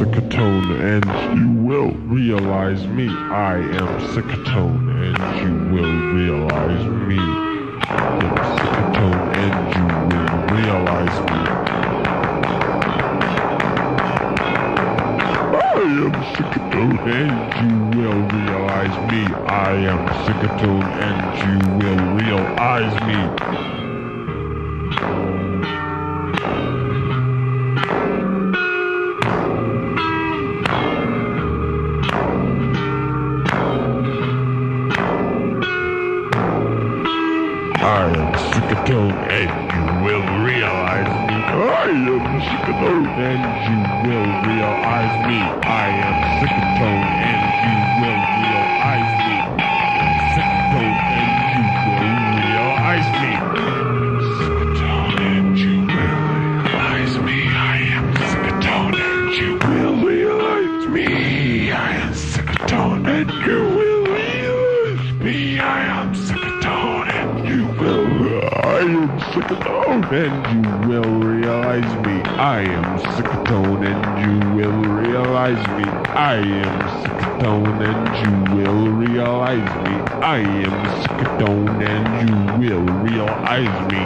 Sickatone and you will realize me. I am Sickatone and you will realize me. I am Sickatone and you will realize me. I am Sickatone and you will realize me. I am Sickatone and you will realize me. I am Sickatone and you will realize me. I am Sickatone and you will realize me. I am Sickatone and you will realize me. Sickatone and you will realize me. Sickatone and you will realize me. I am Sickatone and you will realize me. I am Sickatone and you will realize me. I am Sickatone and you will. I am Sickatone and you will realize me. I am Sickatone and you will realize me. I am Sickatone and you will realize me. I am Sickatone and you will realize me.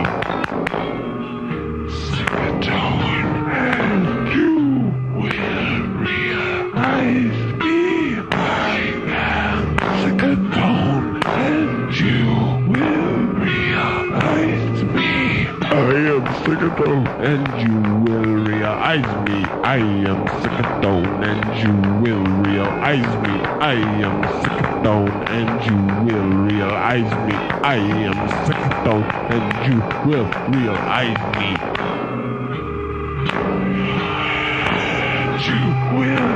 Sickatone and you will realize Sickatone and you will realize me. I am Sickatone and you will realize me. I am Sickatone and you will realize me. I am Sickatone and you will realize me. You will